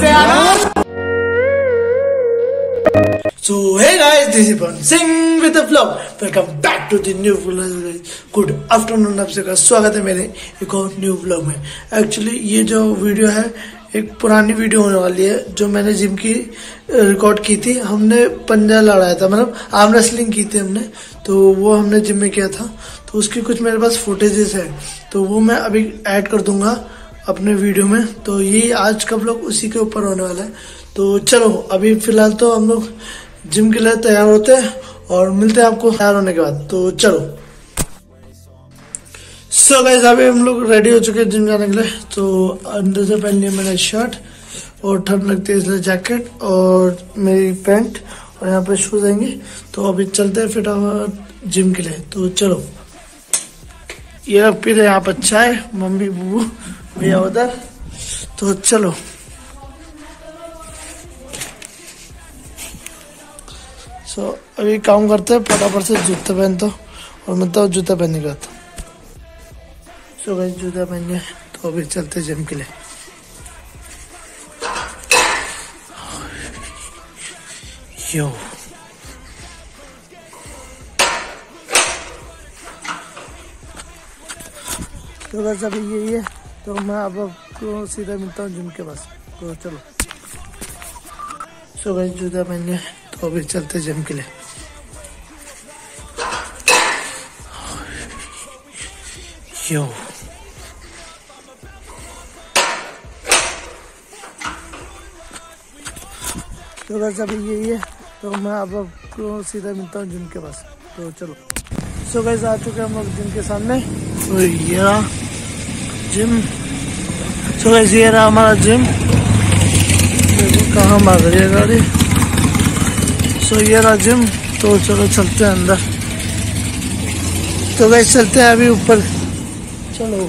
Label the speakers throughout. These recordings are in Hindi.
Speaker 1: से आना
Speaker 2: So hey guys, this is Pan Singh with the vlog. Welcome back to the new vlog. Good afternoon आप सबका स्वागत है मेरे एक और न्यू vlog में. Actually ये जो वीडियो है एक पुरानी वीडियो होने वाली है जो मैंने जिम की रिकॉर्ड की थी हमने पंजा लड़ाया था मतलब आर्म रेसलिंग की थी हमने तो वो हमने जिम में किया था तो उसकी कुछ मेरे पास फुटेजेस है तो वो मैं अभी ऐड कर दूँगा अपने वीडियो में तो ये आज का ब्लॉग उसी के ऊपर होने वाला है तो चलो अभी फ़िलहाल तो हम लोग जिम के लिए तैयार होते हैं और मिलते हैं आपको तैयार होने के बाद। तो चलो। सो so गाइस अभी हम लोग रेडी हो चुके हैं जिम जाने के लिए। तो अंदर से पहन लिया मैंने शर्ट और ठंड लगती है इसलिए जैकेट और मेरी पैंट और यहाँ पे शूज़ आएँगे। तो अभी चलते हैं फटाफट जिम के लिए। तो चलो। ये लोग पी रहे यहाँ पर चाय, मम्मी, बबू, भैया उधर। तो चलो। सो अभी काम करते हैं, फटाफट से जूते पहनता हूँ और मतलब जूता पहनने का था सो भाई जूता पहन गए तो अभी चलते जिम के लिए। यो तो बस अभी यही है तो मैं अब आपको सीधा मिलता हूँ जिम के पास। तो चलो। सो जूता पहन गए। तो अभी चलते जिम के लिए। यो। तो बस अभी यही है। तो मैं अब आपको सीधा मिलता हूँ जिम के पास। तो चलो। सो गैस आ चुके हम लोग जिम के सामने। तो ये रहा जिम। सो गैस ये रहा हमारा जिम। कहाँ भाग रही है गाड़ी। सो ये रहा जिम तो चलो चलते हैं अंदर तो वैसे चलते हैं अभी ऊपर चलो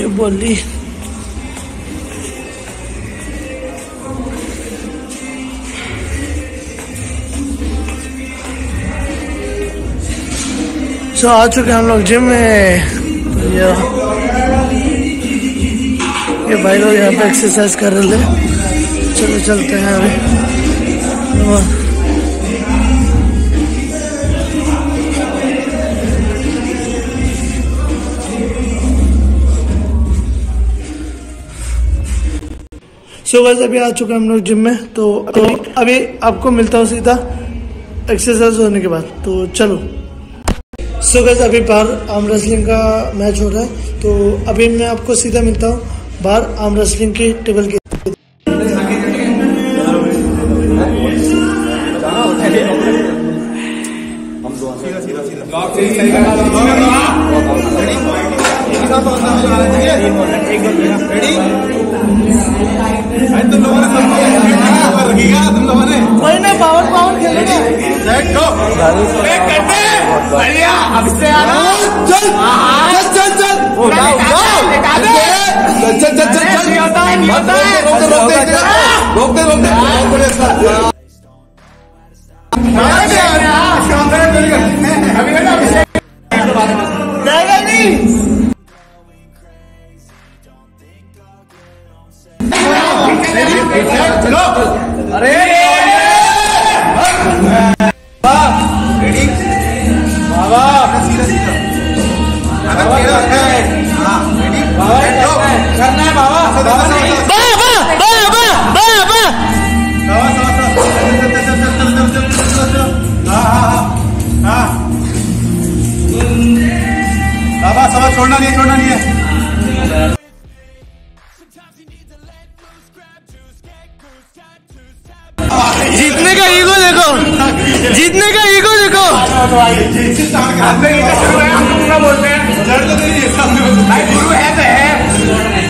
Speaker 2: ये बोली सो आ चुके हम लोग जिम में तो ये ये भाई लोग यहाँ पे एक्सरसाइज कर रहे थे। चलो चलते हैं अभी। सो so अभी आ चुके हम लोग जिम में तो तो अभी आपको मिलता हूँ सीधा एक्सरसाइज होने के बाद। तो चलो। सो so गैस अभी बाहर आर्म रेसलिंग का मैच हो रहा है तो अभी मैं आपको सीधा मिलता हूँ। बाहर आर्म रेसलिंग की टेबल की
Speaker 1: ने
Speaker 2: पावर पावर खेलेंगे।
Speaker 1: बढ़िया अब से आना
Speaker 3: चल।
Speaker 1: अभी ना अभिषेक
Speaker 2: जाएगा नहीं
Speaker 1: चलो अरे रेडी बाबा। करना है बाबा
Speaker 2: बाबा बाबा बाबा
Speaker 1: बाबा सवा छोड़ना नहीं छोड़ना नहीं है
Speaker 2: जीतने का ईगो देखो जीतने का ईगो देखो
Speaker 1: बोलते हैं तो है गुरु है तो है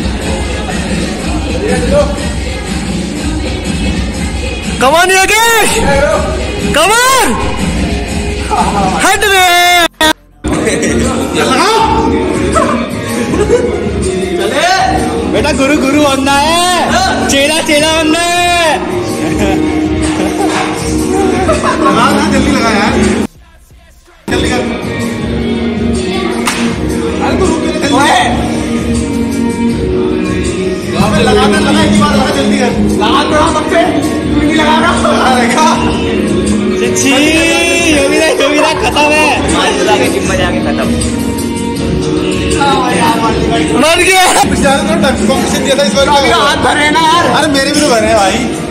Speaker 1: Come on,
Speaker 2: Yogesh! Come on! Head there!
Speaker 3: बेटा गुरु गुरु बनना है चेला चेला बनना है
Speaker 1: जल्दी लगाया अबे लगा एक बार लगा जल्दी कर लगा दो सब पे नहीं लगा रहा अरे खा
Speaker 3: छी योगिरा योगिरा खत्म है
Speaker 2: मर गया
Speaker 1: तो दिया था इस बार। हाथ भरे ना यार। अरे मेरे भी तो भरे हैं भाई।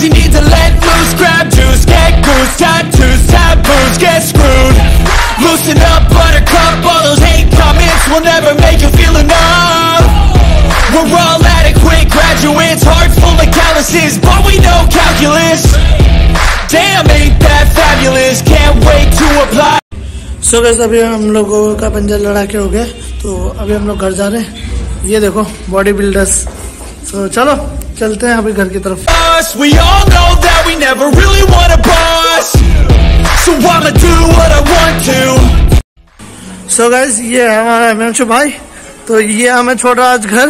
Speaker 4: you need to let loose, grab juice, get goose Tattoos, taboos, get screwed Loosen up, buttercup, all those hate comments Will never make you feel enough We're all adequate graduates Heart full of calluses, but we know calculus Damn, ain't that fabulous Can't wait to apply
Speaker 2: so so अभी हम लोगों का पंजा लड़ा के हो गया तो अभी हम लोग घर जा रहे हैं ये देखो बॉडी बिल्डर्स सो चलो चलते हैं अभी घर की तरफ़।
Speaker 4: Really boss. So
Speaker 2: so guys ये है हमारा हिमांशु भाई। तो ये हमें छोड़ा आज घर।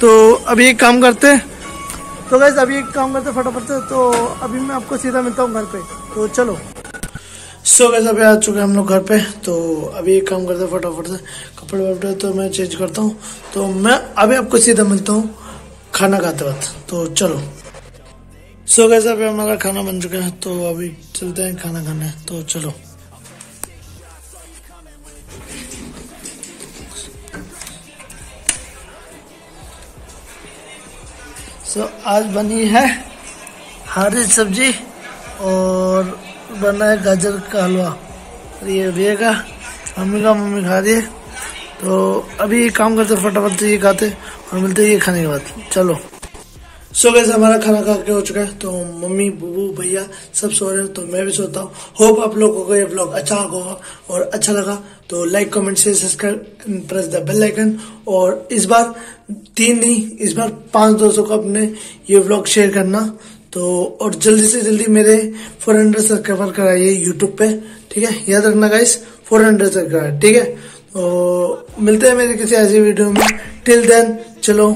Speaker 2: तो अभी एक काम करते हैं। तो गाइस अभी एक काम करते फटाफट से। तो अभी मैं आपको सीधा मिलता हूँ घर पे। तो चलो। सो गाइस अभी आ चुके हैं हम लोग घर पे। तो अभी एक काम करते फटाफट से। कपड़े वपड़े तो मैं चेंज करता हूँ। तो मैं अभी आपको सीधा मिलता हूँ। खाना खाते वक्त। तो चलो। सो अभी हमारा खाना बन चुका है तो अभी चलते हैं खाना खाने। तो चलो। सो आज बनी है हरी सब्ज़ी और बना है गाजर का हलवा। ये भैया का मम्मी का, मम्मी खा रही है। तो अभी काम करते फटाफट ये खाते और मिलते ये खाने के बाद। चलो। सो so गैस हमारा खाना खा के हो चुका है तो मम्मी, बुबू, भैया सब सो रहे हैं तो मैं भी सोता हूँ। होप आप लोगों को ये ब्लॉग अच्छा होगा और अच्छा लगा तो लाइक कमेंट से subscribe press the bell icon और इस बार तीन नहीं, इस बार पाँच दोस्तों को अपने ये ब्लॉग शेयर करना। तो और जल्दी से जल्दी मेरे 400 हंड्रेड सब्सक्राइबर कराइए यूट्यूब पे, ठीक है? याद रखना गाइस 400 हंड्रेड सब्सक्राइबर ठीक है? तो मिलते हैं मेरे किसी ऐसी वीडियो में। टिल देन चलो।